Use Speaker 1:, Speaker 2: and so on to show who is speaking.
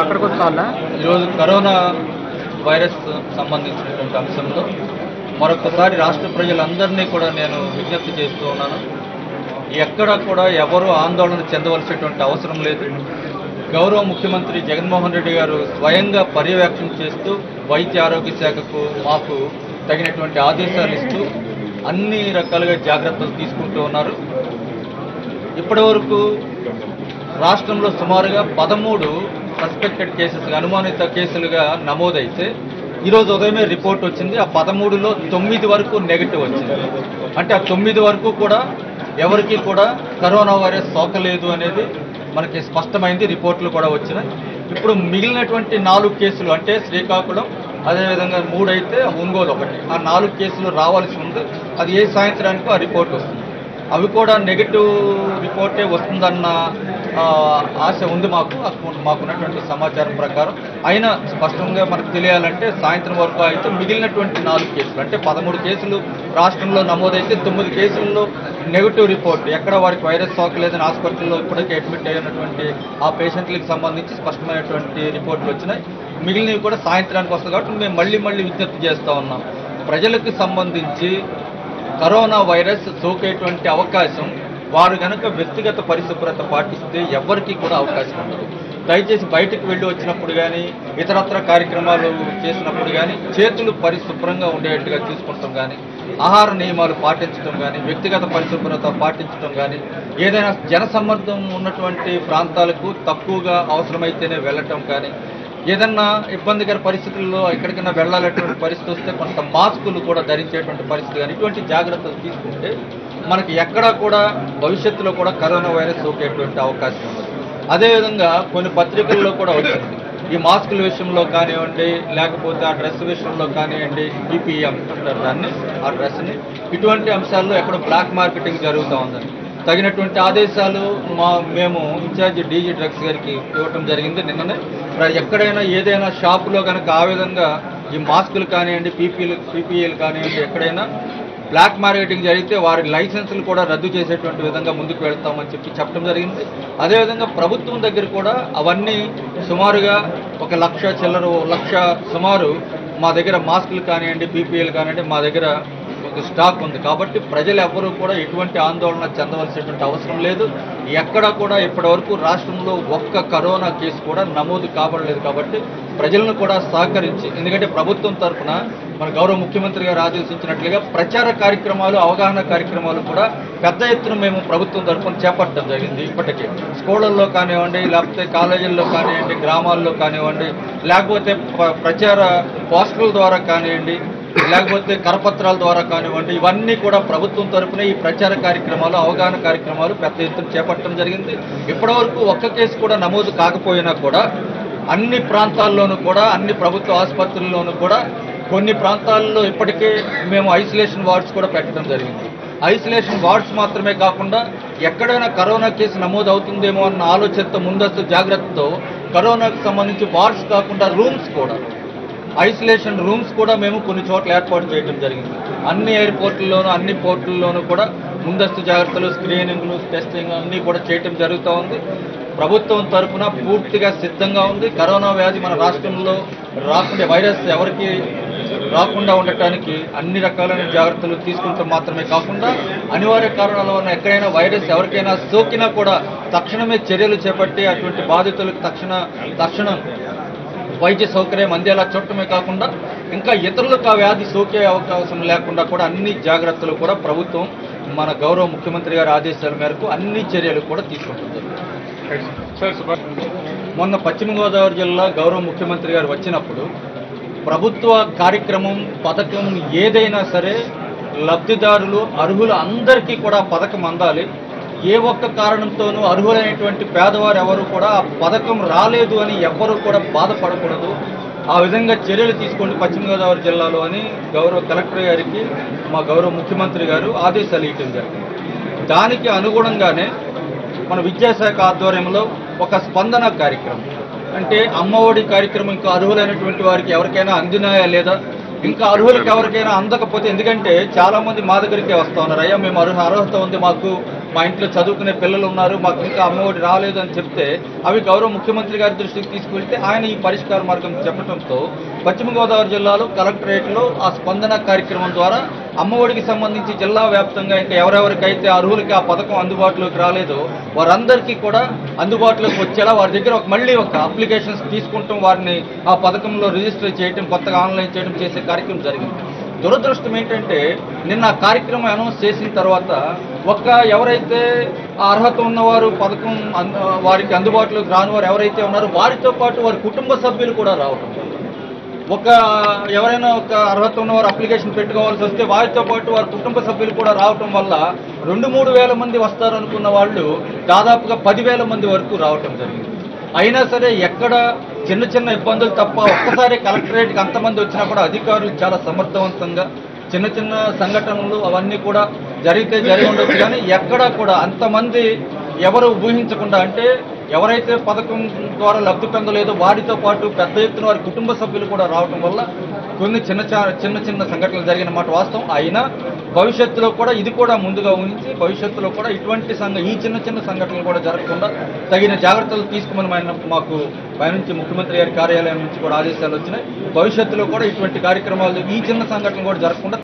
Speaker 1: అక్కడికి వస్తావా?
Speaker 2: ఈరోజు కరోనా వైరస్ సంబంధించినటువంటి అంశంలో మరొకసారి రాష్ట్ర ప్రజలందరినీ కూడా నేను విజ్ఞప్తి చేస్తూ ఉన్నాను. ఎక్కడ కూడా ఎవరు ఆందోళన చెందవలసినటువంటి అవసరం లేదు. గౌరవ ముఖ్యమంత్రి జగన్మోహన్ రెడ్డి గారు స్వయంగా పర్యవేక్షణ చేస్తూ వైద్య ఆరోగ్య శాఖకు మాకు తగినటువంటి ఆదేశాలు ఇస్తూ అన్ని రకాలుగా జాగ్రత్తలు తీసుకుంటూ ఉన్నారు. ఇప్పటివరకు రాష్ట్రంలో సుమారుగా పదమూడు సస్పెక్టెడ్ కేసెస్ అనుమానిత కేసులుగా నమోదైతే ఈరోజు ఉదయమే రిపోర్ట్ వచ్చింది. ఆ పదమూడులో తొమ్మిది వరకు నెగిటివ్ వచ్చింది. అంటే ఆ తొమ్మిది వరకు కూడా ఎవరికి కూడా కరోనా వైరస్ సోకలేదు అనేది మనకి స్పష్టమైంది. రిపోర్ట్లు కూడా వచ్చినాయి. ఇప్పుడు మిగిలినటువంటి నాలుగు కేసులు అంటే శ్రీకాకుళం అదేవిధంగా మూడు అయితే ఒంగోలు ఒకటి. ఆ నాలుగు కేసులు రావాల్సి ఉంది. అది ఏ సాయంత్రానికి ఆ రిపోర్ట్ వస్తుంది. అవి కూడా నెగిటివ్ రిపోర్టే వస్తుందన్న ఆశ ఉంది మాకు మాకున్నటువంటి సమాచారం ప్రకారం. అయినా స్పష్టంగా మనకు తెలియాలంటే సాయంత్రం వరకు అయితే మిగిలినటువంటి నాలుగు కేసులు అంటే పదమూడు కేసులు రాష్ట్రంలో నమోదైతే తొమ్మిది కేసుల్లో నెగిటివ్ రిపోర్ట్. ఎక్కడ వారికి వైరస్ సోకలేదని హాస్పిటల్లో ఇప్పటికే అడ్మిట్ అయినటువంటి ఆ పేషెంట్లకు సంబంధించి స్పష్టమైనటువంటి రిపోర్ట్లు వచ్చినాయి. మిగిలినవి కూడా సాయంత్రానికి వస్తుంది కాబట్టి మేము మళ్ళీ మళ్ళీ విజ్ఞప్తి చేస్తూ ఉన్నాం. ప్రజలకు సంబంధించి కరోనా వైరస్ సోకేటువంటి అవకాశం వారు కనుక వ్యక్తిగత పరిశుభ్రత పాటిస్తే ఎవరికీ కూడా అవకాశం ఉండదు. దయచేసి బయటకు వెళ్ళి వచ్చినప్పుడు కానీ ఇతరత్ర కార్యక్రమాలు చేసినప్పుడు కానీ చేతులు పరిశుభ్రంగా ఉండేట్టుగా చూసుకుంటాం కానీ ఆహార నియమాలు పాటించడం కానీ వ్యక్తిగత పరిశుభ్రత పాటించడం కానీ ఏదైనా జనసమ్మర్దం ఉన్నటువంటి ప్రాంతాలకు తక్కువగా అవసరమైతేనే వెళ్ళటం కానీ ఏదన్నా ఇబ్బందికర పరిస్థితుల్లో ఎక్కడికైనా వెళ్ళాలటువంటి పరిస్థితి వస్తే కొంత మాస్కులు కూడా ధరించేటువంటి పరిస్థితి కానీ ఇటువంటి జాగ్రత్తలు తీసుకుంటే మనకి ఎక్కడా కూడా భవిష్యత్తులో కూడా కరోనా వైరస్ సోకేటువంటి అవకాశం ఉంది అదేవిధంగా కొన్ని పత్రికల్లో కూడా వచ్చింది. ఈ మాస్కుల విషయంలో కానివ్వండి లేకపోతే ఆ డ్రెస్ విషయంలో కానివ్వండి పీపీఈ అంటారు దాన్ని ఆ డ్రెస్ని ఇటువంటి అంశాల్లో ఎక్కడో బ్లాక్ మార్కెటింగ్ జరుగుతూ ఉందని తగినటువంటి ఆదేశాలు మా మేము ఇన్ఛార్జ్ డీజీ డ్రగ్స్ గారికి ఇవ్వటం జరిగింది నిన్ననే. ఎక్కడైనా ఏదైనా షాపులో కనుక ఆ విధంగా ఈ మాస్కులు కానివ్వండి పీపీలు పీపీఏలు కానివ్వండి ఎక్కడైనా బ్లాక్ మార్కెటింగ్ జరిగితే వారి లైసెన్సులు కూడా రద్దు చేసేటువంటి విధంగా ముందుకు వెళ్తామని చెప్పి చెప్పడం జరిగింది. అదేవిధంగా ప్రభుత్వం దగ్గర కూడా అవన్నీ సుమారుగా ఒక లక్ష చిల్లర లక్ష సుమారు మా దగ్గర మాస్కులు కానివ్వండి పీపీఎల్ కానివ్వండి మా దగ్గర ఒక స్టాక్ ఉంది. కాబట్టి ప్రజలు ఎవ్వరూ కూడా ఎటువంటి ఆందోళన చెందవలసినటువంటి అవసరం లేదు. ఎక్కడ కూడా ఇప్పటివరకు రాష్ట్రంలో ఒక్క కరోనా కేసు కూడా నమోదు కాబడలేదు. కాబట్టి ప్రజలను కూడా సహకరించి ఎందుకంటే ప్రభుత్వం తరఫున మన గౌరవ ముఖ్యమంత్రి గారు ఆదేశించినట్లుగా ప్రచార కార్యక్రమాలు అవగాహన కార్యక్రమాలు కూడా పెద్ద ఎత్తున మేము ప్రభుత్వం తరఫున చేపట్టడం జరిగింది ఇప్పటికే. స్కూళ్ళల్లో కానివ్వండి లేకపోతే కాలేజీల్లో కానివ్వండి గ్రామాల్లో కానివ్వండి లేకపోతే ప్రచార పోస్టర్ల ద్వారా కానివ్వండి లేకపోతే కరపత్రాల ద్వారా కానివ్వండి ఇవన్నీ కూడా ప్రభుత్వం తరఫున ఈ ప్రచార కార్యక్రమాలు అవగాహన కార్యక్రమాలు పెద్ద ఎత్తున చేపట్టడం జరిగింది. ఇప్పటివరకు ఒక్క కేసు కూడా నమోదు కాకపోయినా కూడా అన్ని ప్రాంతాల్లోనూ కూడా అన్ని ప్రభుత్వ ఆసుపత్రుల్లోనూ కూడా కొన్ని ప్రాంతాల్లో ఇప్పటికే మేము ఐసోలేషన్ వార్డ్స్ కూడా పెట్టడం జరిగింది. ఐసోలేషన్ వార్డ్స్ మాత్రమే కాకుండా ఎక్కడైనా కరోనా కేసు నమోదు అవుతుందేమో అన్న ఆలోచనతో ముందస్తు జాగ్రత్తతో కరోనాకు సంబంధించి వార్డ్స్ కాకుండా రూమ్స్ కూడా ఐసోలేషన్ రూమ్స్ కూడా మేము కొన్ని చోట్ల ఏర్పాటు చేయడం జరిగింది. అన్ని ఎయిర్పోర్ట్లలోనూ అన్ని పోర్టుల్లోనూ కూడా ముందస్తు జాగ్రత్తలు స్క్రీనింగ్లు టెస్టింగ్ అన్నీ కూడా చేయటం జరుగుతూ ఉంది. ప్రభుత్వం తరఫున పూర్తిగా సిద్ధంగా ఉంది. కరోనా వ్యాధి మన రాష్ట్రంలో రాకుండా వైరస్ ఎవరికి రాకుండా ఉండటానికి అన్ని రకాలైన జాగ్రత్తలు తీసుకుంటాం మాత్రమే కాకుండా అనివార్య కారణాల వల్ల ఎక్కడైనా వైరస్ ఎవరికైనా సోకినా కూడా తక్షణమే చర్యలు చేపట్టి అటువంటి బాధితులకు తక్షణ తక్షణం వైద్య సౌకర్యం అందేలా చూడటమే కాకుండా ఇంకా ఇతరులకు ఆ వ్యాధి సోకే అవకాశం లేకుండా కూడా అన్ని జాగ్రత్తలు కూడా ప్రభుత్వం మన గౌరవ ముఖ్యమంత్రి గారి ఆదేశాల మేరకు అన్ని చర్యలు కూడా తీసుకుంటుంది. మొన్న పశ్చిమ గోదావరి జిల్లా గౌరవ ముఖ్యమంత్రి గారు వచ్చినప్పుడు ప్రభుత్వ కార్యక్రమం పథకం ఏదైనా సరే లబ్ధిదారులు అర్హులు అందరికీ కూడా పథకం అందాలి. ఏ ఒక్క కారణంతోనూ అర్హులైనటువంటి పేదవారు ఎవరు కూడా ఆ పథకం రాలేదు అని ఎవ్వరూ కూడా బాధపడకూడదు. ఆ విధంగా చర్యలు తీసుకోండి పశ్చిమ గోదావరి జిల్లాలో అని గౌరవ కలెక్టర్ గారికి మా గౌరవ ముఖ్యమంత్రి గారు ఆదేశాలు ఇవ్వడం జరిగింది. దానికి అనుగుణంగానే మన విద్యాశాఖ ఆధ్వర్యంలో ఒక స్పందన కార్యక్రమం. అంటే అమ్మఒడి కార్యక్రమం ఇంకా అర్హులైనటువంటి వారికి ఎవరికైనా అందినాయా లేదా? ఇంకా అర్హులకు ఎవరికైనా అందకపోతే ఎందుకంటే చాలా మంది మా దగ్గరికే వస్తా ఉన్నారు. అయ్యా మేము అర్హ అర్హత ఉంది మాకు మా ఇంట్లో చదువుకునే పిల్లలు ఉన్నారు మాకు ఇంకా అమ్మఒడి రాలేదు అని చెప్తే అవి గౌరవ ముఖ్యమంత్రి గారి దృష్టికి తీసుకువెళ్తే ఆయన ఈ పరిష్కార మార్గం చెప్పడంతో పశ్చిమ గోదావరి జిల్లాలో కలెక్టరేట్లో ఆ స్పందన కార్యక్రమం ద్వారా అమ్మఒడికి సంబంధించి జిల్లా వ్యాప్తంగా ఇంకా ఎవరెవరికైతే అర్హులకి ఆ పథకం అందుబాటులోకి రాలేదో వారందరికీ కూడా అందుబాటులోకి వచ్చేలా వారి దగ్గర ఒక మళ్ళీ ఒక అప్లికేషన్స్ తీసుకుంటాం వారిని ఆ పథకంలో రిజిస్టర్ చేయడం కొత్తగా ఆన్లైన్ చేయడం చేసే కార్యక్రమం జరిగింది. దురదృష్టం ఏంటంటే నిన్న ఆ కార్యక్రమం అనౌన్స్ చేసిన తర్వాత ఒక్క ఎవరైతే ఆ అర్హత ఉన్నవారు పథకం వారికి అందుబాటులోకి రాని వారు ఎవరైతే ఉన్నారో వారితో పాటు వారి కుటుంబ సభ్యులు కూడా రావటం ఒక ఎవరైనా ఒక అర్హత ఉన్నవారు అప్లికేషన్ పెట్టుకోవాల్సి వస్తే వారితో పాటు వారి కుటుంబ సభ్యులు కూడా రావటం వల్ల రెండు మూడు వేల మంది వస్తారనుకున్న వాళ్ళు దాదాపుగా పదివేల మంది వరకు రావటం జరిగింది. అయినా సరే ఎక్కడ చిన్న చిన్న ఇబ్బందులు తప్ప ఒక్కసారి కలెక్టరేట్కి అంతమంది వచ్చినా కూడా అధికారులు చాలా సమర్థవంతంగా చిన్న చిన్న సంఘటనలు అవన్నీ కూడా జరిగితే జరిగి ఉండొచ్చు కానీ ఎక్కడా కూడా అంతమంది ఎవరు ఊహించకుండా అంటే ఎవరైతే పథకం ద్వారా లబ్ధి పొందలేదో వారితో పాటు పెద్ద ఎత్తున వారి కుటుంబ సభ్యులు కూడా రావడం వల్ల కొన్ని చిన్న చా- చిన్న చిన్న సంఘటనలు జరిగిన మాట వాస్తవం. అయినా భవిష్యత్తులో కూడా ఇది కూడా ముందుగా ఉంచి భవిష్యత్తులో కూడా ఇటువంటి సంఘ ఈ చిన్న చిన్న సంఘటనలు కూడా జరగకుండా తగిన జాగ్రత్తలు తీసుకోమని ఆయన మాకు నుంచి ముఖ్యమంత్రి గారి కార్యాలయం నుంచి కూడా ఆదేశాలు వచ్చినాయి. భవిష్యత్తులో కూడా ఇటువంటి కార్యక్రమాలు ఈ చిన్న సంఘటనలు కూడా జరగకుండా